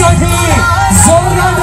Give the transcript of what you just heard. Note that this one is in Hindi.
सखी सोना